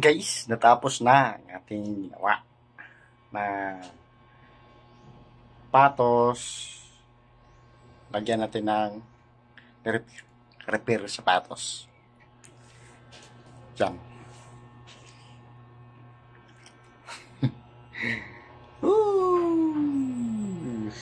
guys, natapos na ang ating ginawa na patos. Lagyan natin ng repair, repair sapatos. Diyan.